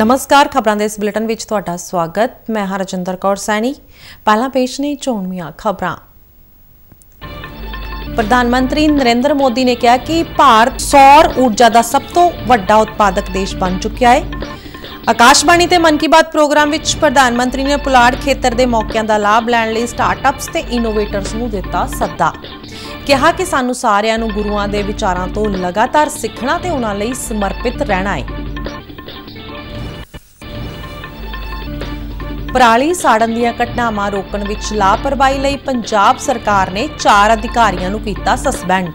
ਨਮਸਕਾਰ, ਖਬਰਾਂ ਦੇ ਇਸ ਬੁਲੇਟਿਨ ਵਿੱਚ ਤੁਹਾਡਾ ਸਵਾਗਤ। ਮੈਂ ਹਾਂ ਰਜਿੰਦਰ ਕੌਰ ਸੈਣੀ। ਪਹਿਲਾਂ ਪੇਸ਼ ਨੇ ਚੋਣਵੀਆਂ ਖਬਰਾਂ। ਪ੍ਰਧਾਨ ਮੰਤਰੀ ਨਰਿੰਦਰ ਮੋਦੀ ਨੇ ਕਿਹਾ ਕਿ ਭਾਰਤ ਸੌਰ ਊਰਜਾ ਦਾ ਸਭ ਤੋਂ ਵੱਡਾ ਉਤਪਾਦਕ ਦੇਸ਼ ਬਣ ਚੁੱਕਿਆ ਹੈ। ਆਕਾਸ਼ਬਾਣੀ ਤੇ ਮਨ ਕੀ ਬਾਤ ਪ੍ਰੋਗਰਾਮ ਵਿੱਚ ਪ੍ਰਧਾਨ ਮੰਤਰੀ ਨੇ ਪੁਲਾੜ ਖੇਤਰ ਦੇ ਮੌਕਿਆਂ ਦਾ ਲਾਭ ਲੈਣ ਲਈ ਸਟਾਰਟਅਪਸ ਤੇ ਇਨੋਵੇਟਰਸ ਨੂੰ ਦਿੱਤਾ ਸੱਦਾ। ਕਿਹਾ ਕਿ ਸਾਨੂੰ ਸਾਰਿਆਂ ਨੂੰ ਗੁਰੂਆਂ ਦੇ ਵਿਚਾਰਾਂ ਤੋਂ ਲਗਾਤਾਰ ਸਿੱਖਣਾ ਤੇ ਉਹਨਾਂ ਲਈ ਸਮਰਪਿਤ ਰਹਿਣਾ ਹੈ। ਪਰਾਲੀ ਸਾੜਨ ਦੀਆਂ ਘਟਨਾਵਾਂ ਰੋਕਣ ਵਿੱਚ ਲਾਪਰਵਾਹੀ ਲਈ ਪੰਜਾਬ ਸਰਕਾਰ ਨੇ ਚਾਰ ਅਧਿਕਾਰੀਆਂ ਨੂੰ ਕੀਤਾ ਸਸਪੈਂਡ।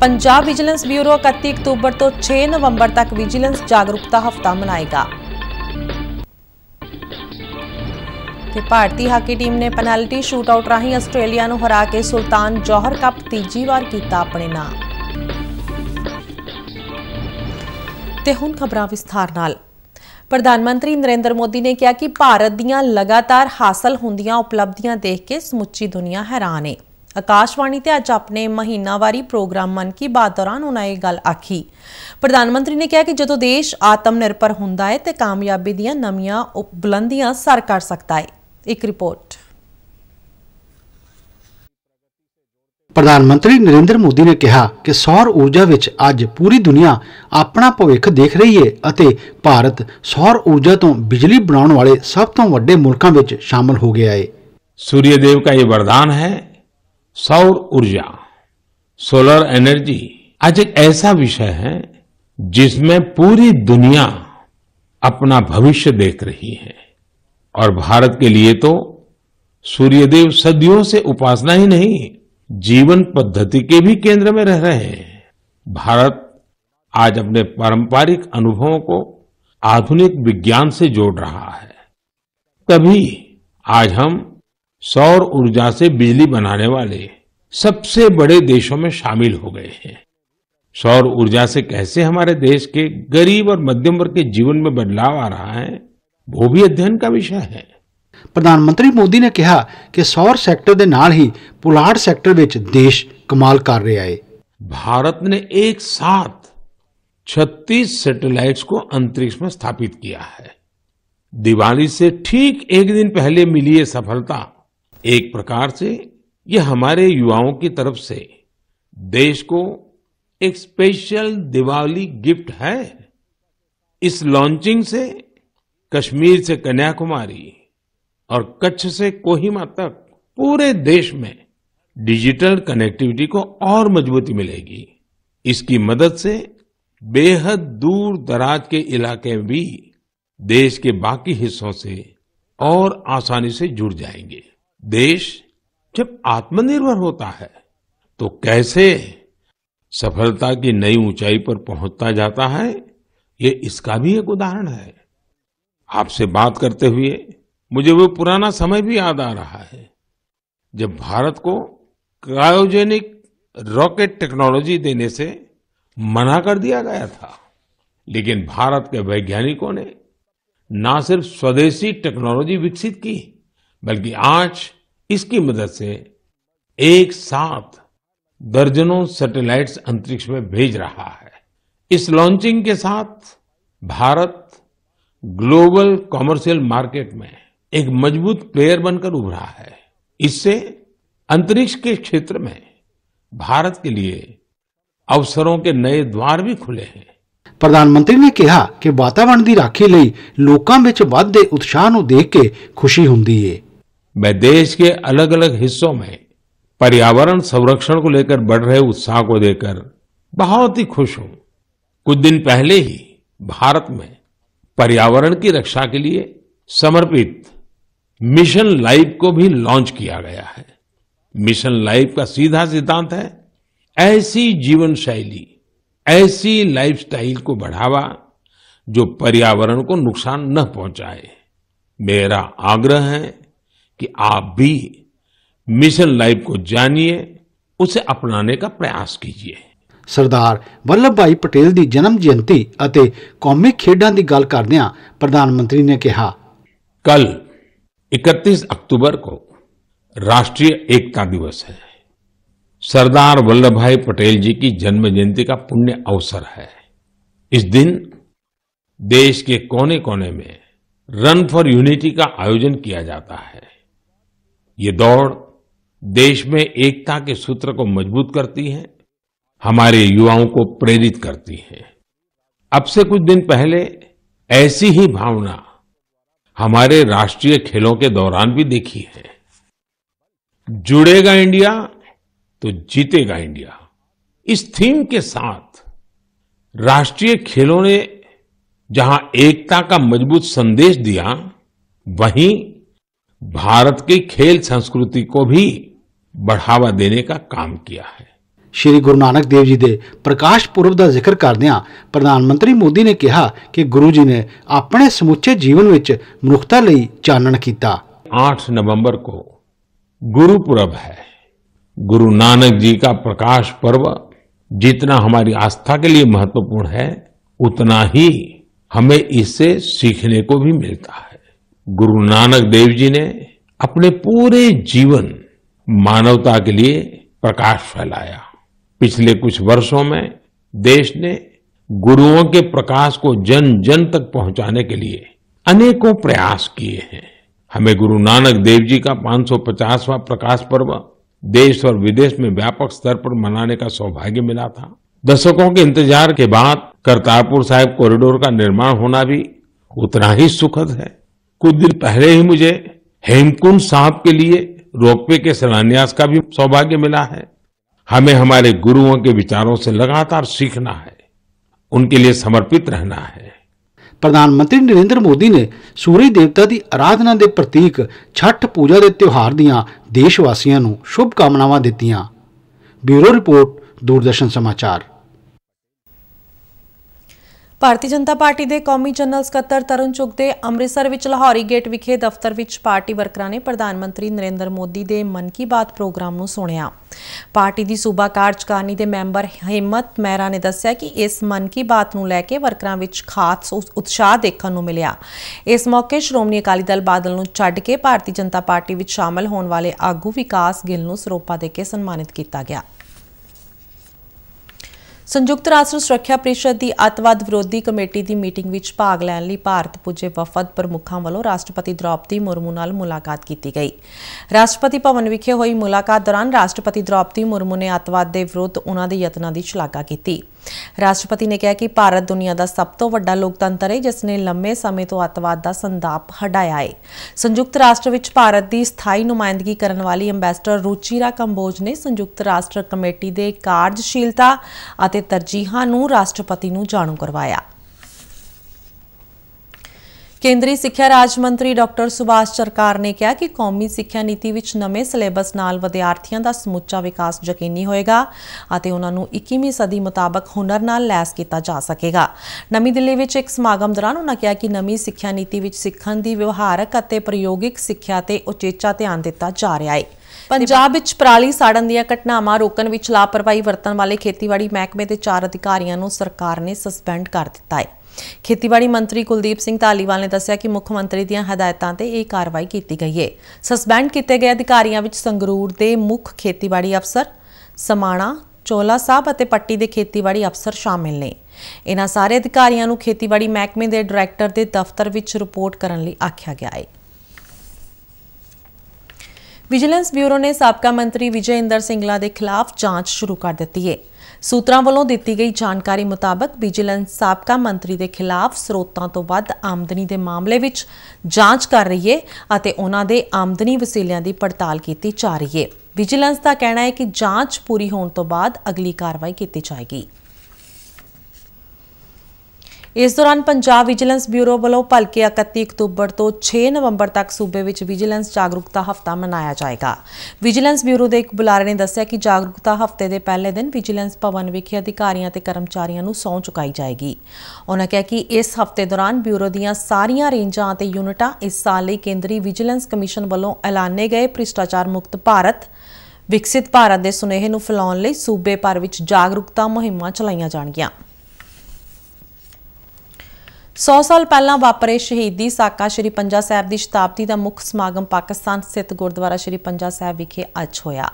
ਪੰਜਾਬ ਵਿਜੀਲੈਂਸ ਬਿਊਰੋ 31 ਅਕਤੂਬਰ ਤੋਂ 6 ਨਵੰਬਰ ਤੱਕ ਵਿਜੀਲੈਂਸ ਜਾਗਰੂਕਤਾ ਹਫ਼ਤਾ ਮਨਾਏਗਾ। ਤੇ ਭਾਰਤੀ ਹਾਕੀ ਟੀਮ ਨੇ ਪੈਨਲਟੀ ਸ਼ੂਟਆਊਟ ਰਾਹੀਂ ਆਸਟ੍ਰੇਲੀਆ ਨੂੰ ਹਰਾ ਕੇ ਸੁਲਤਾਨ ਜੋਹਰ ਕੱਪ ਤੀਜੀ ਵਾਰ ਕੀਤਾ ਆਪਣੇ ਨਾਮ। ਤੇ ਹੁਣ ਖਬਰਾਂ ਵਿਸਥਾਰ ਨਾਲ। ਪ੍ਰਧਾਨ ਮੰਤਰੀ ਨਰਿੰਦਰ ਮੋਦੀ ਨੇ ਕਿਹਾ ਕਿ ਭਾਰਤ ਦੀਆਂ ਲਗਾਤਾਰ ਹਾਸਲ ਹੁੰਦੀਆਂ ਉਪਲਬਧੀਆਂ ਦੇਖ ਕੇ ਸਮੁੱਚੀ ਦੁਨੀਆ ਹੈਰਾਨ ਹੈ ਆਕਾਸ਼ਵਾਣੀ ਤੇ ਅੱਜ ਆਪਣੇ ਮਹੀਨਾਵਾਰੀ ਪ੍ਰੋਗਰਾਮ ਮਨ ਕੀ ਬਾਤ ਦੌਰਾਨ ਉਹਨਾਂ ਇਹ ਗੱਲ ਆਖੀ। ਪ੍ਰਧਾਨ ਮੰਤਰੀ ਨੇ ਕਿਹਾ ਕਿ ਜਦੋਂ ਦੇਸ਼ ਆਤਮ ਨਿਰਭਰ ਹੁੰਦਾ ਹੈ ਤੇ ਕਾਮਯਾਬੀ ਦੀਆਂ ਨਵੀਆਂ ਬੁਲੰਦੀਆਂ ਸਰ ਕਰ ਸਕਦਾ ਹੈ ਇੱਕ ਰਿਪੋਰਟ। ਪ੍ਰਧਾਨ ਮੰਤਰੀ ਨਰਿੰਦਰ ਮੋਦੀ ਨੇ ਕਿਹਾ ਕਿ ਸੌਰ ਊਰਜਾ ਵਿੱਚ ਅੱਜ ਪੂਰੀ ਦੁਨੀਆ ਆਪਣਾ ਭਵਿੱਖ ਦੇਖ ਰਹੀ ਹੈ ਅਤੇ ਭਾਰਤ ਸੌਰ ਊਰਜਾ ਤੋਂ ਬਿਜਲੀ ਬਣਾਉਣ ਵਾਲੇ ਸਭ ਤੋਂ ਵੱਡੇ ਮੁਲਕਾਂ ਵਿੱਚ ਸ਼ਾਮਲ ਹੋ ਗਿਆ ਹੈ सूर्यदेव का ये वरदान है सौर ऊर्जा सोलर एनर्जी आज एक ऐसा विषय है जिसमें पूरी दुनिया अपना भविष्य देख रही है और भारत के लिए तो सूर्यदेव सदियों से उपासना ही नहीं जीवन पद्धति के भी केंद्र में रह रहे हैं। भारत आज अपने पारंपरिक अनुभवों को आधुनिक विज्ञान से जोड़ रहा है। तभी आज हम सौर ऊर्जा से बिजली बनाने वाले सबसे बड़े देशों में शामिल हो गए हैं। सौर ऊर्जा से कैसे हमारे देश के गरीब और मध्यम वर्ग के जीवन में बदलाव आ रहा है, वो भी अध्ययन का विषय है। ਪ੍ਰਧਾਨ ਮੰਤਰੀ ਮੋਦੀ ਨੇ ਕਿਹਾ ਕਿ ਸੌਰ ਸੈਕਟਰ ਦੇ ਨਾਲ ਹੀ ਪੁਲਾੜ ਸੈਕਟਰ ਵਿੱਚ ਦੇਸ਼ ਕਮਾਲ ਕਰ ਰਿਹਾ ਹੈ भारत ने एक साथ 36 सैटेलाइट्स को अंतरिक्ष में स्थापित किया है दिवाली से ठीक एक दिन पहले मिली ये सफलता एक प्रकार से ये हमारे युवाओं की तरफ से देश को एक स्पेशल दिवाली गिफ्ट है इस लॉन्चिंग से कश्मीर से कन्याकुमारी और कच्छ से कोहिमा तक पूरे देश में डिजिटल कनेक्टिविटी को और मजबूती मिलेगी। इसकी मदद से बेहद दूर दराज के इलाके भी देश के बाकी हिस्सों से और आसानी से जुड़ जाएँगे। देश जब आत्मनिर्भर होता है तो कैसे सफलता की नई ऊंचाई पर पहुँचता जाता है, ये इसका भी एक उदाहरण है। आपसे बात करते हुए मुझे वो पुराना समय भी याद आ रहा है, जब भारत को क्रायोजेनिक रॉकेट टेक्नोलॉजी देने से मना कर दिया गया था। लेकिन भारत के वैज्ञानिकों ने न सिर्फ़ स्वदेशी टेक्नोलॉजी विकसित की, बल्कि आज इसकी मदद से एक साथ दर्जनों सैटेलाइट्स अंतरिक्ष में भेज रहा है। इस लॉन्चिंग के साथ भारत ग्लोबल कॉमर्शियल मार्केट में एक मजबूत प्लेयर बनकर उभरा है इससे अंतरिक्ष के क्षेत्र में भारत के लिए ਅਵਸਰਾਂ ਕੇ ਨਏ ਦਵਾਰ ਵੀ ਖੁੱਲੇ ਹਨ ਪ੍ਰਧਾਨ ਮੰਤਰੀ ਨੇ ਕਿਹਾ ਕਿ ਵਾਤਾਵਰਣ ਦੀ ਰਾਖੀ ਲਈ ਲੋਕਾਂ ਵਿੱਚ ਵੱਧਦੇ ਉਤਸ਼ਾਹ ਨੂੰ ਦੇਖ ਕੇ ਖੁਸ਼ੀ ਹੁੰਦੀ ਹੈ मैं देश के अलग अलग हिस्सों में पर्यावरण संरक्षण को लेकर बढ़ रहे उत्साह को देकर बहुत ही खुश हूं कुछ दिन पहले ही भारत में पर्यावरण की रक्षा के लिए समर्पित मिशन लाइफ को भी लॉन्च किया गया है मिशन लाइफ का सीधा सिद्धांत है ऐसी जीवन शैली ऐसी लाइफस्टाइल को बढ़ावा जो पर्यावरण को नुकसान न पहुंचाए मेरा आग्रह है कि आप भी मिशन लाइफ को जानिए उसे अपनाने का प्रयास कीजिए ਸਰਦਾਰ ਵੱਲਭ ਭਾਈ ਪਟੇਲ ਦੀ ਜਨਮ ਜਯੰਤੀ ਅਤੇ ਕੌਮੀ ਖੇਡਾਂ ਦੀ ਗੱਲ ਕਰਦਿਆਂ ਪ੍ਰਧਾਨ ਮੰਤਰੀ ਨੇ ਕਿਹਾ कल 31 अक्टूबर को राष्ट्रीय एकता दिवस है। सरदार वल्लभ भाई पटेल जी की जन्म जयंती का पुण्य अवसर है। इस दिन देश के कोने कोने में रन फॉर यूनिटी का आयोजन किया जाता है। ये दौड़ देश में एकता के सूत्र को मज़बूत करती है, हमारे युवाओं को प्रेरित करती है। अब से कुछ दिन पहले ऐसी ही भावना हमारे राष्ट्रीय खेलों के दौरान भी देखी है। जुड़ेगा इंडिया तो जीतेगा इंडिया। इस थीम के साथ राष्ट्रीय खेलों ने जहाँ एकता का मज़बूत संदेश दिया, वहीं भारत की खेल संस्कृति को भी बढ़ावा देने का काम किया है। ਸ਼੍ਰੀ ਗੁਰੂ ਨਾਨਕ ਦੇਵ ਜੀ ਦੇ ਪ੍ਰਕਾਸ਼ ਪੁਰਬ ਦਾ ਜ਼ਿਕਰ ਕਰਦਿਆਂ ਪ੍ਰਧਾਨ ਮੰਤਰੀ ਮੋਦੀ ਨੇ ਕਿਹਾ ਕਿ ਗੁਰੂ ਜੀ ਨੇ ਆਪਣੇ ਸਮੁੱਚੇ ਜੀਵਨ ਵਿੱਚ ਮਨੁੱਖਤਾ ਲਈ ਚਾਨਣ ਕੀਤਾ 8 नवंबर को गुरुपुरब है गुरु नानक जी का प्रकाश पर्व जितना हमारी आस्था के लिए महत्वपूर्ण है उतना ही हमें इससे सीखने को भी मिलता है गुरु नानक देव जी ने अपने पूरे जीवन मानवता के लिए प्रकाश फैलाया पिछले कुछ वर्षों में देश ने गुरुओं के प्रकाश को जन जन तक पहुँचाने के लिए अनेकों प्रयास किए हैं। हमें गुरु नानक देव जी का 550वां प्रकाश पर्व देश और विदेश में व्यापक स्तर पर मनाने का सौभाग्य मिला था। दशकों के इंतज़ार के बाद करतारपुर साहिब कॉरिडोर का निर्माण होना भी उतना ही सुखद है। कुछ दिन पहले ही मुझे हेमकुंड साहब के लिए रोपवे के शिलान्यास का भी सौभाग्य मिला है। हमें हमारे गुरुओं के विचारों से लगातार सीखना है उनके लिए समर्पित रहना है ਪ੍ਰਧਾਨ ਮੰਤਰੀ ਨਰਿੰਦਰ ਮੋਦੀ ਨੇ ਸੂਰਜ ਦੇਵਤਾ ਦੀ ਆਰਾਧਨਾ ਦੇ ਪ੍ਰਤੀਕ ਛਠ ਪੂਜਾ ਦੇ ਤਿਉਹਾਰ ਦੀਆਂ ਦੇਸ਼ ਵਾਸੀਆਂ ਨੂੰ ਸ਼ੁਭ ਕਾਮਨਾਵਾਂ ਦਿੱਤੀਆਂ ਬਿਊਰੋ ਰਿਪੋਰਟ ਦੂਰਦਰਸ਼ਨ ਸਮਾਚਾਰ ਭਾਰਤੀ ਜਨਤਾ ਪਾਰਟੀ ਦੇ ਕੌਮੀ ਜਨਰਲ ਸਕੱਤਰ ਤਰੁਣ ਚੁਗ ਦੇ ਅੰਮ੍ਰਿਤਸਰ ਵਿੱਚ ਲਾਹੌਰੀ ਗੇਟ ਵਿਖੇ ਦਫ਼ਤਰ ਵਿੱਚ ਪਾਰਟੀ ਵਰਕਰਾਂ ਨੇ ਪ੍ਰਧਾਨ ਮੰਤਰੀ ਨਰਿੰਦਰ ਮੋਦੀ ਦੇ ਮਨ ਕੀ ਬਾਤ ਪ੍ਰੋਗਰਾਮ ਨੂੰ ਸੁਣਿਆ। ਪਾਰਟੀ ਦੀ ਸੂਬਾ ਕਾਰਜਕਾਰਨੀ ਦੇ ਮੈਂਬਰ ਹਿੰਮਤ ਮਹਿਰਾ ਨੇ ਦੱਸਿਆ ਕਿ ਇਸ ਮਨ ਕੀ ਬਾਤ ਨੂੰ ਲੈ ਕੇ ਵਰਕਰਾਂ ਵਿੱਚ ਖਾਸ ਉ- ਉਤਸ਼ਾਹ ਦੇਖਣ ਨੂੰ ਮਿਲਿਆ। ਇਸ ਮੌਕੇ ਸ਼੍ਰੋਮਣੀ ਅਕਾਲੀ ਦਲ ਬਾਦਲ ਨੂੰ ਛੱਡ ਕੇ ਭਾਰਤੀ ਜਨਤਾ ਪਾਰਟੀ ਵਿੱਚ ਸ਼ਾਮਲ ਹੋਣ ਵਾਲੇ ਆਗੂ ਵਿਕਾਸ ਗਿੱਲ ਨੂੰ ਸਰੋਪਾ ਦੇ ਕੇ ਸਨਮਾਨਿਤ ਕੀਤਾ ਗਿਆ। ਸੰਯੁਕਤ ਰਾਸ਼ਟਰ ਸੁਰੱਖਿਆ ਪਰਿਸ਼ਦ ਦੀ ਅੱਤਵਾਦ ਵਿਰੋਧੀ ਕਮੇਟੀ ਦੀ ਮੀਟਿੰਗ ਵਿੱਚ ਭਾਗ ਲੈਣ ਲਈ ਭਾਰਤ ਪੁੱਜੇ ਵਫਦ ਪ੍ਰਮੁੱਖਾਂ ਵੱਲੋਂ ਰਾਸ਼ਟਰਪਤੀ ਦ੍ਰੌਪਦੀ ਮੁਰਮੂ ਨਾਲ ਮੁਲਾਕਾਤ ਕੀਤੀ ਗਈ। ਰਾਸ਼ਟਰਪਤੀ ਭਵਨ ਵਿਖੇ ਹੋਈ ਮੁਲਾਕਾਤ ਦੌਰਾਨ ਰਾਸ਼ਟਰਪਤੀ ਦ੍ਰੌਪਦੀ ਮੁਰਮੂ ਨੇ ਅੱਤਵਾਦ ਦੇ ਵਿਰੁੱਧ ਉਹਨਾਂ ਦੇ ਯਤਨਾਂ ਦੀ ਸ਼ਲਾਘਾ ਕੀਤੀ। ਰਾਸ਼ਟਰਪਤੀ ਨੇ ਕਿਹਾ ਕਿ ਭਾਰਤ ਦੁਨੀਆ ਦਾ ਸਭ ਤੋਂ ਵੱਡਾ ਲੋਕਤੰਤਰ ਹੈ, ਜਿਸ ਨੇ ਲੰਮੇ ਸਮੇਂ ਤੋਂ ਅੱਤਵਾਦ ਦਾ ਸੰਦਾਪ ਹਟਾਇਆ ਹੈ। ਸੰਯੁਕਤ ਰਾਸ਼ਟਰ ਵਿੱਚ ਭਾਰਤ ਦੀ ਸਥਾਈ ਨੁਮਾਇੰਦਗੀ ਕਰਨ ਵਾਲੀ ਅੰਬੈਸਡਰ ਰੁਚੀਰਾ ਕੰਬੋਜ ਨੇ ਸੰਯੁਕਤ ਰਾਸ਼ਟਰ ਕਮੇਟੀ ਦੇ ਕਾਰਜਸ਼ੀਲਤਾ ਅਤੇ ਤਰਜੀਹਾਂ ਨੂੰ ਰਾਸ਼ਟਰਪਤੀ ਨੂੰ ਜਾਣੂ ਕਰਵਾਇਆ। ਕੇਂਦਰੀ ਸਿੱਖਿਆ ਰਾਜ ਮੰਤਰੀ ਡਾਕਟਰ ਸੁਭਾਸ਼ ਸਰਕਾਰ ਨੇ ਕਿਹਾ ਕਿ ਕੌਮੀ ਸਿੱਖਿਆ ਨੀਤੀ ਵਿੱਚ ਨਵੇਂ ਸਿਲੇਬਸ ਨਾਲ ਵਿਦਿਆਰਥੀਆਂ ਦਾ ਸਮੁੱਚਾ ਵਿਕਾਸ ਯਕੀਨੀ ਹੋਏਗਾ ਅਤੇ ਉਹਨਾਂ ਨੂੰ 21ਵੀਂ ਸਦੀ ਮੁਤਾਬਕ ਹੁਨਰ ਨਾਲ ਲੈਸ ਕੀਤਾ ਜਾ ਸਕੇਗਾ। ਨਵੀਂ ਦਿੱਲੀ ਵਿੱਚ ਇੱਕ ਸਮਾਗਮ ਦੌਰਾਨ ਉਹਨਾਂ ਕਿਹਾ ਕਿ ਨਵੀਂ ਸਿੱਖਿਆ ਨੀਤੀ ਵਿੱਚ ਸਿੱਖਣ ਦੀ ਵਿਵਹਾਰਕ ਅਤੇ ਪ੍ਰਯੋਗਿਕ ਸਿੱਖਿਆ ਤੇ ਉਚੇਚਾ ਧਿਆਨ ਦਿੱਤਾ ਜਾ ਰਿਹਾ ਹੈ ਪੰਜਾਬ ਵਿੱਚ ਪਰਾਲੀ ਸਾੜਨ ਦੀਆਂ ਘਟਨਾਵਾਂ ਰੋਕਣ ਵਿੱਚ ਲਾਪਰਵਾਹੀ ਵਰਤਣ ਵਾਲੇ ਖੇਤੀਬਾੜੀ ਮਹਿਕਮੇ ਦੇ ਚਾਰ ਅਧਿਕਾਰੀਆਂ ਨੂੰ ਸਰਕਾਰ ਨੇ ਸਸਪੈਂਡ ਕਰ ਦਿੱਤਾ ਹੈ ਖੇਤੀਬਾੜੀ ਮੰਤਰੀ ਕੁਲਦੀਪ ਸਿੰਘ ਧਾਲੀਵਾਲ ਨੇ ਦੱਸਿਆ ਕਿ ਮੁੱਖ ਮੰਤਰੀ ਦੀਆਂ ਹਦਾਇਤਾਂ ਤੇ ਇਹ ਕਾਰਵਾਈ ਕੀਤੀ ਗਈ ਹੈ ਸਸਪੈਂਡ ਕੀਤੇ ਗਏ ਅਧਿਕਾਰੀਆਂ ਵਿੱਚ ਸੰਗਰੂਰ ਦੇ ਮੁੱਖ ਖੇਤੀਬਾੜੀ ਅਫਸਰ ਸਮਾਣਾ ਚੋਲਾ ਸਾਹਿਬ ਅਤੇ ਪੱਟੀ ਦੇ ਖੇਤੀਬਾੜੀ ਅਫਸਰ ਸ਼ਾਮਿਲ ਨੇ। ਇਹਨਾਂ ਸਾਰੇ ਅਧਿਕਾਰੀਆਂ ਨੂੰ ਖੇਤੀਬਾੜੀ ਮਹਿਕਮੇ ਦੇ ਡਾਇਰੈਕਟਰ ਦੇ ਦਫ਼ਤਰ ਵਿੱਚ ਰਿਪੋਰਟ ਕਰਨ ਲਈ ਆਖਿਆ ਗਿਆ ਹੈ ਵਿਜੀਲੈਂਸ ਬਿਊਰੋ ਨੇ ਸਾਬਕਾ ਮੰਤਰੀ ਵਿਜੇ ਇੰਦਰ ਸਿੰਗਲਾ ਦੇ ਖਿਲਾਫ ਜਾਂਚ ਸ਼ੁਰੂ ਕਰ ਦਿੱਤੀ ਹੈ। ਸੂਤਰਾਂ ਵੱਲੋਂ ਦਿੱਤੀ ਗਈ ਜਾਣਕਾਰੀ ਮੁਤਾਬਕ ਵਿਜੀਲੈਂਸ ਸਾਬਕਾ ਮੰਤਰੀ ਦੇ ਖਿਲਾਫ ਸਰੋਤਾਂ ਤੋਂ ਵੱਧ ਆਮਦਨੀ ਦੇ ਮਾਮਲੇ ਵਿੱਚ ਜਾਂਚ ਕਰ ਰਹੀ ਹੈ ਅਤੇ ਉਹਨਾਂ ਦੇ ਆਮਦਨੀ ਵਸੀਲਿਆਂ ਦੀ ਪੜਤਾਲ ਕੀਤੀ ਜਾ ਰਹੀ ਹੈ। ਵਿਜੀਲੈਂਸ ਦਾ ਕਹਿਣਾ ਹੈ ਕਿ ਜਾਂਚ ਪੂਰੀ ਹੋਣ ਤੋਂ ਬਾਅਦ ਅਗਲੀ ਕਾਰਵਾਈ ਕੀਤੀ ਜਾਏਗੀ। ਇਸ ਦੌਰਾਨ ਪੰਜਾਬ ਵਿਜੀਲੈਂਸ ਬਿਊਰੋ ਵੱਲੋਂ ਭਲਕੇ 31 ਅਕਤੂਬਰ ਤੋਂ 6 ਨਵੰਬਰ ਤੱਕ ਸੂਬੇ ਵਿੱਚ ਵਿਜੀਲੈਂਸ ਜਾਗਰੂਕਤਾ ਹਫ਼ਤਾ ਮਨਾਇਆ ਜਾਏਗਾ। ਵਿਜੀਲੈਂਸ ਬਿਊਰੋ ਦੇ ਇੱਕ ਬੁਲਾਰੇ ਨੇ ਦੱਸਿਆ ਕਿ ਜਾਗਰੂਕਤਾ ਹਫ਼ਤੇ ਦੇ ਪਹਿਲੇ ਦਿਨ ਵਿਜੀਲੈਂਸ ਭਵਨ ਵਿਖੇ ਅਧਿਕਾਰੀਆਂ ਤੇ ਕਰਮਚਾਰੀਆਂ ਨੂੰ ਸਹੁੰ ਚੁਕਾਈ ਜਾਏਗੀ। ਉਹਨਾਂ ਕਿਹਾ ਕਿ ਇਸ ਹਫ਼ਤੇ ਦੌਰਾਨ ਬਿਊਰੋ ਦੀਆਂ ਸਾਰੀਆਂ ਰੇਂਜਾਂ ਅਤੇ ਯੂਨਿਟਾਂ ਇਸ ਸਾਲ ਲਈ ਕੇਂਦਰੀ ਵਿਜੀਲੈਂਸ ਕਮਿਸ਼ਨ ਵੱਲੋਂ ਐਲਾਨੇ ਗਏ ਭ੍ਰਿਸ਼ਟਾਚਾਰ ਮੁਕਤ ਭਾਰਤ, ਵਿਕਸਿਤ ਭਾਰਤ ਦੇ ਸੁਨੇਹੇ ਨੂੰ ਫੈਲਾਉਣ ਲਈ ਸੂਬੇ ਭਰ ਵਿੱਚ ਜਾਗਰੂਕਤਾ ਮੁਹਿੰਮਾਂ ਚਲਾਈਆਂ ਜਾਣਗੀਆਂ। 100 ਸਾਲ ਪਹਿਲਾਂ ਵਾਪਰੇ ਸ਼ਹੀਦੀ ਸਾਕਾ ਸ਼੍ਰੀ ਪੰਜਾ ਸਾਹਿਬ ਦੀ ਸ਼ਤਾਬਦੀ ਦਾ ਮੁੱਖ ਸਮਾਗਮ ਪਾਕਿਸਤਾਨ ਸਥਿਤ ਗੁਰਦੁਆਰਾ ਸ਼੍ਰੀ ਪੰਜਾ ਸਾਹਿਬ ਵਿਖੇ ਅੱਜ ਹੋਇਆ।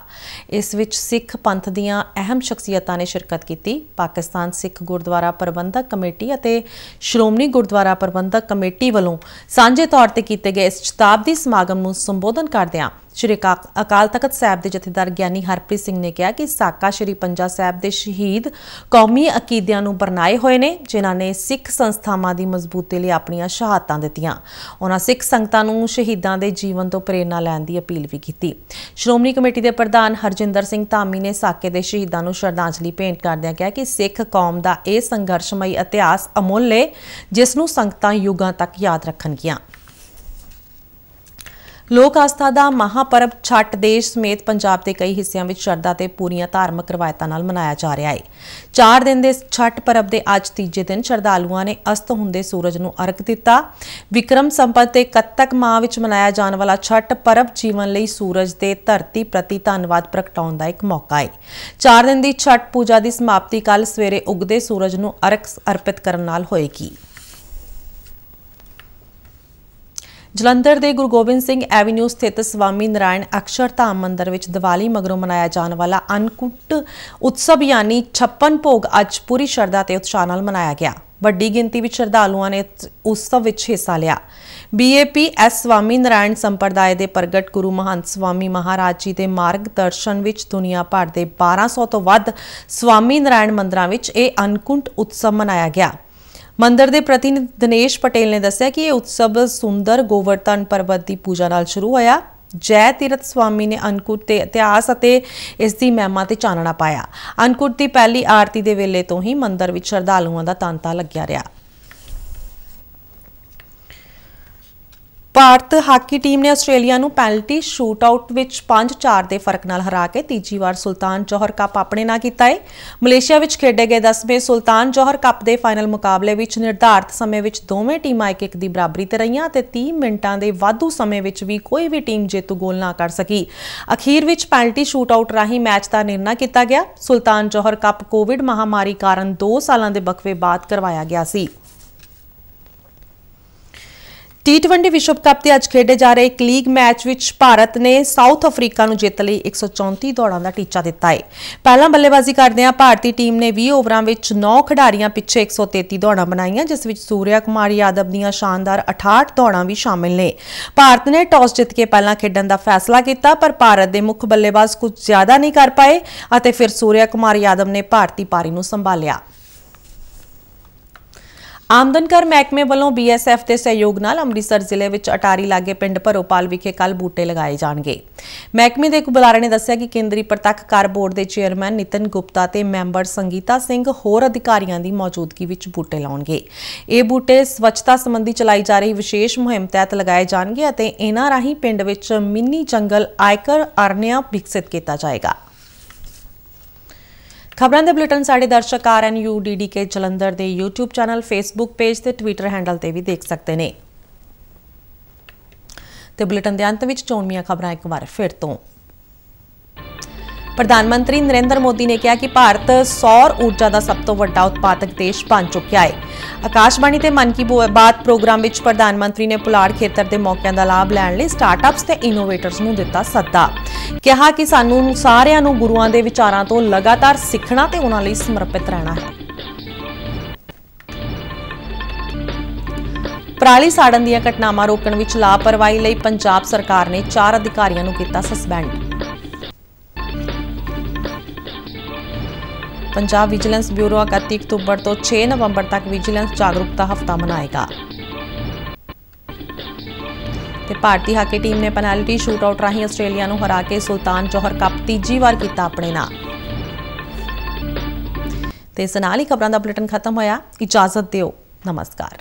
ਇਸ ਵਿੱਚ ਸਿੱਖ ਪੰਥ ਦੀਆਂ ਅਹਿਮ ਸ਼ਖਸੀਅਤਾਂ ਨੇ ਸ਼ਿਰਕਤ ਕੀਤੀ। ਪਾਕਿਸਤਾਨ ਸਿੱਖ ਗੁਰਦੁਆਰਾ ਪ੍ਰਬੰਧਕ ਕਮੇਟੀ ਅਤੇ ਸ਼੍ਰੋਮਣੀ ਗੁਰਦੁਆਰਾ ਪ੍ਰਬੰਧਕ ਕਮੇਟੀ ਵੱਲੋਂ ਸਾਂਝੇ ਤੌਰ ਤੇ ਕੀਤੇ ਗਏ ਇਸ ਸ਼ਤਾਬਦੀ ਸਮਾਗਮ ਨੂੰ ਸੰਬੋਧਨ ਕਰਦਿਆਂ ਸ਼੍ਰੀ ਅਕਾ- ਅਕਾਲ ਤਖਤ ਸਾਹਿਬ ਦੇ ਜਥੇਦਾਰ ਗਿਆਨੀ ਹਰਪ੍ਰੀਤ ਸਿੰਘ ਨੇ ਕਿਹਾ ਕਿ ਸਾਕਾ ਸ਼੍ਰੀ ਪੰਜਾ ਸਾਹਿਬ ਦੇ ਸ਼ਹੀਦ ਕੌਮੀ ਅਕੀਦਿਆਂ ਨੂੰ ਬਰਨਾਏ ਹੋਏ ਨੇ, ਜਿਨ੍ਹਾਂ ਨੇ ਸਿੱਖ ਸੰਸਥਾਵਾਂ ਦੀ ਮਜ਼ਬੂਤੀ ਲਈ ਆਪਣੀਆਂ ਸ਼ਹਾਦਤਾਂ ਦਿੱਤੀਆਂ। ਉਹਨਾਂ ਸਿੱਖ ਸੰਗਤਾਂ ਨੂੰ ਸ਼ਹੀਦਾਂ ਦੇ ਜੀਵਨ ਤੋਂ ਪ੍ਰੇਰਨਾ ਲੈਣ ਦੀ ਅਪੀਲ ਵੀ ਕੀਤੀ। ਸ਼੍ਰੋਮਣੀ ਕਮੇਟੀ ਦੇ ਪ੍ਰਧਾਨ ਹਰਜਿੰਦਰ ਸਿੰਘ ਧਾਮੀ ਨੇ ਸਾਕੇ ਦੇ ਸ਼ਹੀਦਾਂ ਨੂੰ ਸ਼ਰਧਾਂਜਲੀ ਭੇਂਟ ਕਰਦਿਆਂ ਕਿਹਾ ਕਿ ਸਿੱਖ ਕੌਮ ਦਾ ਇਹ ਸੰਘਰਸ਼ਮਈ ਇਤਿਹਾਸ ਅਮੁੱਲ ਹੈ ਜਿਸ ਨੂੰ ਸੰਗਤਾਂ ਯੁੱਗਾਂ ਤੱਕ ਯਾਦ ਰੱਖਣਗੀਆਂ। ਲੋਕ ਆਸਥਾ ਦਾ ਮਹਾਪਰਵ ਛੱਟ ਦੇਸ਼ ਸਮੇਤ ਪੰਜਾਬ ਦੇ ਕਈ ਹਿੱਸਿਆਂ ਵਿੱਚ ਸ਼ਰਧਾ ਤੇ ਪੂਰੀਆਂ ਧਾਰਮਿਕ ਰਵਾਇਤਾਂ ਨਾਲ ਮਨਾਇਆ ਜਾ ਰਿਹਾ ਹੈ 4 ਦਿਨ ਦੇ ਛੱਟ ਪਰਬ ਦੇ ਅੱਜ ਤੀਜੇ ਦਿਨ ਸ਼ਰਧਾਲੂਆਂ ਨੇ ਅਸਤ ਹੁੰਦੇ ਸੂਰਜ ਨੂੰ ਅਰਗ ਦਿੱਤਾ। ਵਿਕਰਮ ਸੰਪਤ ਤੇ ਕੱਤਕ ਮਾਹ ਵਿੱਚ ਮਨਾਇਆ ਜਾਣ ਵਾਲਾ ਛੱਟ ਪਰਬ ਜੀਵਨ ਲਈ ਸੂਰਜ ਤੇ ਧਰਤੀ ਪ੍ਰਤੀ ਧੰਨਵਾਦ ਪ੍ਰਗਟਾਉਣ ਦਾ ਇੱਕ ਮੌਕਾ ਹੈ 4 ਦਿਨ ਦੀ ਛੱਟ ਪੂਜਾ ਦੀ ਸਮਾਪਤੀ ਕੱਲ ਸਵੇਰੇ ਉਗਦੇ ਸੂਰਜ ਨੂੰ ਅਰਗ ਅਰਪਿਤ ਕਰਨ ਨਾਲ ਹੋਏਗੀ। ਜਲੰਧਰ ਦੇ ਗੁਰੂ ਗੋਬਿੰਦ ਸਿੰਘ ਐਵੀਨਿਊ ਸਥਿਤ ਸਵਾਮੀ ਨਾਰਾਇਣ ਅਕਸ਼ਰਧਾਮ ਮੰਦਿਰ ਵਿੱਚ ਦੀਵਾਲੀ ਮਗਰੋਂ ਮਨਾਇਆ ਜਾਣ ਵਾਲਾ ਅਨਕੁਟ ਉਤਸਵ ਯਾਨੀ 56 ਭੋਗ ਅੱਜ ਪੂਰੀ ਸ਼ਰਧਾ ਤੇ ਉਤਸ਼ਾਹ ਨਾਲ ਮਨਾਇਆ ਗਿਆ। ਵੱਡੀ ਗਿਣਤੀ ਵਿੱਚ ਸ਼ਰਧਾਲੂਆਂ ਨੇ ਉਤਸਵ ਵਿੱਚ ਹਿੱਸਾ ਲਿਆ। ਬੀਏਪੀ ਐਸ ਸਵਾਮੀ ਨਾਰਾਇਣ ਸੰਪਰਦਾਇ ਦੇ ਪ੍ਰਗਟ ਗੁਰੂ ਮਹੰਤ ਸਵਾਮੀ ਮਹਾਰਾਜ ਜੀ ਦੇ ਮਾਰਗਦਰਸ਼ਨ ਵਿੱਚ ਦੁਨੀਆ ਭਰ ਦੇ 1200 ਤੋਂ ਵੱਧ ਸਵਾਮੀ ਨਾਰਾਇਣ ਮੰਦਰਾਂ ਵਿੱਚ ਇਹ ਅਨਕੁੰਟ ਉਤਸਵ ਮਨਾਇਆ ਗਿਆ। ਮੰਦਰ ਦੇ ਪ੍ਰਤੀਨਿਧ ਦਿਨੇਸ਼ ਪਟੇਲ ਨੇ ਦੱਸਿਆ ਕਿ ਇਹ ਉਤਸਵ ਸੁੰਦਰ ਗੋਵਰਧਨ ਪਰਬਤ ਦੀ ਪੂਜਾ ਨਾਲ ਸ਼ੁਰੂ ਹੋਇਆ। ਜੈ ਤੀਰਥ ਸਵਾਮੀ ਨੇ ਅਨਕੁਟ ਦੇ ਇਤਿਹਾਸ ਅਤੇ ਇਸ ਦੀ ਮਹਿਮਾ ਤੇ ਚਾਨਣਾ ਪਾਇਆ। ਅਨਕੁਟ ਦੀ ਪਹਿਲੀ ਆਰਤੀ ਦੇ ਵੇਲੇ ਤੋਂ ਹੀ ਮੰਦਰ ਵਿੱਚ ਸ਼ਰਧਾਲੂਆਂ ਦਾ ਤਾਂਤਾ ਲੱਗਿਆ ਰਿਹਾ। ਭਾਰਤ ਹਾਕੀ ਟੀਮ ਨੇ ਆਸਟ੍ਰੇਲੀਆ ਨੂੰ ਪੈਨਲਟੀ ਸ਼ੂਟਆਊਟ ਵਿੱਚ 5-4 ਦੇ ਫ਼ਰਕ ਨਾਲ ਹਰਾ ਕੇ ਤੀਜੀ ਵਾਰ ਸੁਲਤਾਨ ਜੋਹਰ ਕੱਪ ਆਪਣੇ ਨਾਂ ਕੀਤਾ ਹੈ ਮਲੇਸ਼ੀਆ ਵਿੱਚ ਖੇਡੇ ਗਏ 10ਵੇਂ ਸੁਲਤਾਨ ਜੋਹਰ ਕੱਪ ਦੇ ਫਾਈਨਲ ਮੁਕਾਬਲੇ ਵਿੱਚ ਨਿਰਧਾਰਤ ਸਮੇਂ ਵਿੱਚ ਦੋਵੇਂ ਟੀਮਾਂ ਇੱਕ ਇੱਕ ਦੀ ਬਰਾਬਰੀ ਤੇ ਰਹੀਆਂ ਤੇ 30 ਮਿੰਟਾਂ ਦੇ ਵਾਧੂ ਸਮੇਂ ਵਿੱਚ ਵੀ ਕੋਈ ਵੀ ਟੀਮ ਜੇਤੂ ਗੋਲ ਨਾ ਕਰ ਸਕੀ। ਅਖੀਰ ਵਿੱਚ ਪੈਨਲਟੀ ਸ਼ੂਟਆਊਟ ਰਾਹੀਂ ਮੈਚ ਦਾ ਨਿਰਣਾ ਕੀਤਾ ਗਿਆ। ਸੁਲਤਾਨ ਜੋਹਰ ਕੱਪ ਕੋਵਿਡ ਮਹਾਮਾਰੀ ਕਾਰਨ 2 ਸਾਲਾਂ ਦੇ ਬਕਵੇ ਬਾਅਦ ਕਰਵਾਇਆ ਗਿਆ ਸੀ। ਟੀ20 ਵਿਸ਼ਵ ਕੱਪ 'ਤੇ ਅੱਜ ਖੇਡੇ ਜਾ ਰਹੇ ਇੱਕ ਲੀਗ ਮੈਚ ਵਿੱਚ ਭਾਰਤ ਨੇ ਸਾਊਥ ਅਫਰੀਕਾ ਨੂੰ ਜਿੱਤ ਲਈ 134 ਦੌੜਾਂ ਦਾ ਟੀਚਾ ਦਿੱਤਾ ਹੈ ਪਹਿਲਾਂ ਬੱਲੇਬਾਜ਼ੀ ਕਰਦਿਆਂ ਭਾਰਤੀ ਟੀਮ ਨੇ 20 ਓਵਰਾਂ ਵਿੱਚ 9 ਖਿਡਾਰੀਆਂ ਪਿੱਛੇ 133 ਦੌੜਾਂ ਬਣਾਈਆਂ, ਜਿਸ ਵਿੱਚ ਸੂਰਿਆ ਕੁਮਾਰ ਯਾਦਵ ਦੀਆਂ ਸ਼ਾਨਦਾਰ 68 ਦੌੜਾਂ ਵੀ ਸ਼ਾਮਿਲ ਨੇ। ਭਾਰਤ ਨੇ ਟਾਸ ਜਿੱਤ ਕੇ ਪਹਿਲਾਂ ਖੇਡਣ ਦਾ ਫੈਸਲਾ ਕੀਤਾ, ਪਰ ਭਾਰਤ ਦੇ ਮੁੱਖ ਬੱਲੇਬਾਜ਼ ਕੁਝ ਜ਼ਿਆਦਾ ਨਹੀਂ ਕਰ ਪਾਏ ਅਤੇ ਫਿਰ ਸੂਰਿਆ ਕੁਮਾਰ ਯਾਦਵ ਨੇ ਭਾਰਤੀ ਪਾਰੀ ਨੂੰ ਸੰਭਾਲਿਆ। ਆਮਦਨ ਕਰ ਮਹਿਕਮੇ ਵੱਲੋਂ ਬੀਐਸਐਫ ਦੇ ਸਹਿਯੋਗ ਨਾਲ ਅੰਮ੍ਰਿਤਸਰ ਜ਼ਿਲ੍ਹੇ ਵਿੱਚ ਅਟਾਰੀ ਲਾਗੇ ਪਿੰਡ ਭਰੋਪਾਲ ਵਿਖੇ ਕੱਲ ਬੂਟੇ ਲਗਾਏ ਜਾਣਗੇ। ਮਹਿਕਮੇ ਦੇ ਇੱਕ ਬੁਲਾਰੇ ਨੇ ਦੱਸਿਆ ਕਿ ਕੇਂਦਰੀ ਪ੍ਰਤੱਖ ਕਰ ਬੋਰਡ ਦੇ ਚੇਅਰਮੈਨ ਨਿਤਨ ਗੁਪਤਾ ਤੇ ਮੈਂਬਰ ਸੰਗੀਤਾ ਸਿੰਘ ਹੋਰ ਅਧਿਕਾਰੀਆਂ ਦੀ ਮੌਜੂਦਗੀ ਵਿੱਚ ਬੂਟੇ ਲਾਉਣਗੇ। ਇਹ ਬੂਟੇ ਸਵੱਛਤਾ ਸੰਬੰਧੀ ਚਲਾਈ ਜਾ ਰਹੀ ਵਿਸ਼ੇਸ਼ ਮੁਹਿੰਮ ਤਹਿਤ ਲਗਾਏ ਜਾਣਗੇ ਅਤੇ ਇਹਨਾਂ ਰਾਹੀਂ ਪਿੰਡ ਵਿੱਚ ਮਿੰਨੀ ਜੰਗਲ ਆਇਕਰ ਅਰਨਿਆ ਵਿਕਸਿਤ ਕੀਤਾ ਜਾਏਗਾ। ਖਬਰਾਂ ਦੇ ਬੁਲੇਟਿਨ ਸਾਡੇ ਦਰਸ਼ਕ ਆਰਐਨਯੂ ਡੀਡੀਕੇ ਜਲੰਧਰ ਦੇ YouTube ਚੈਨਲ, Facebook ਪੇਜ ਤੇ Twitter ਹੈਂਡਲ ਤੇ ਵੀ ਦੇਖ ਸਕਦੇ ਨੇ। ਤੇ ਬੁਲੇਟਿਨ ਦੇ ਅੰਤ ਵਿੱਚ ਚੋਣਵੀਆਂ ਖਬਰਾਂ ਇੱਕ ਵਾਰ ਫਿਰ ਤੋਂ। ਪ੍ਰਧਾਨ ਮੰਤਰੀ ਨਰਿੰਦਰ ਮੋਦੀ ਨੇ ਕਿਹਾ ਕਿ ਭਾਰਤ ਸੌਰ ਊਰਜਾ ਦਾ ਸਭ ਤੋਂ ਵੱਡਾ ਉਤਪਾਦਕ ਦੇਸ਼ ਬਣ ਚੁੱਕਿਆ ਹੈ। ਆਕਾਸ਼ਬਾਣੀ ਤੇ ਮਨ ਕੀ ਬਾਤ ਪ੍ਰੋਗਰਾਮ ਵਿੱਚ ਪ੍ਰਧਾਨ ਮੰਤਰੀ ਨੇ ਪੁਲਾੜ ਖੇਤਰ ਦੇ ਮੌਕਿਆਂ ਦਾ ਲਾਭ ਲੈਣ ਲਈ ਸਟਾਰਟਅਪਸ ਤੇ ਇਨੋਵੇਟਰਸ ਨੂੰ ਦਿੱਤਾ ਸੱਦਾ। ਕਿਹਾ ਕਿ ਸਾਨੂੰ ਸਾਰਿਆਂ ਨੂੰ ਗੁਰੂਆਂ ਦੇ ਵਿਚਾਰਾਂ ਤੋਂ ਲਗਾਤਾਰ ਸਿੱਖਣਾ ਤੇ ਉਹਨਾਂ ਲਈ ਸਮਰਪਿਤ ਰਹਿਣਾ ਹੈ। ਪਰਾਲੀ ਸਾੜਨ ਦੀਆਂ ਘਟਨਾਵਾਂ ਰੋਕਣ ਵਿੱਚ ਲਾਪਰਵਾਹੀ ਲਈ ਪੰਜਾਬ ਸਰਕਾਰ ਨੇ 4 ਅਧਿਕਾਰੀਆਂ ਨੂੰ ਕੀਤਾ ਸਸਪੈਂਡ। ਪੰਜਾਬ ਵਿਜੀਲੈਂਸ ਬਿਊਰੋ 31 ਅਕਤੂਬਰ ਤੋਂ 6 ਨਵੰਬਰ ਤੱਕ ਵਿਜੀਲੈਂਸ ਜਾਗਰੂਕਤਾ ਹਫਤਾ ਮਨਾਏਗਾ। ਤੇ ਭਾਰਤੀ ਹਾਕੀ ਟੀਮ ਨੇ ਪੈਨਲਟੀ ਸ਼ੂਟਆਊਟ ਰਾਹੀਂ ਆਸਟ੍ਰੇਲੀਆ ਨੂੰ ਹਰਾ ਕੇ ਸੁਲਤਾਨ ਜੋਹਰ ਕੱਪ ਤੀਜੀ ਵਾਰ ਕੀਤਾ ਆਪਣੇ ਨਾਂ। ਤੇ ਇਸ ਨਾਲ ਹੀ ਖਬਰਾਂ ਦਾ ਬੁਲੇਟਿਨ ਖਤਮ ਹੋਇਆ। ਇਜਾਜ਼ਤ ਦਿਓ। ਨਮਸਕਾਰ।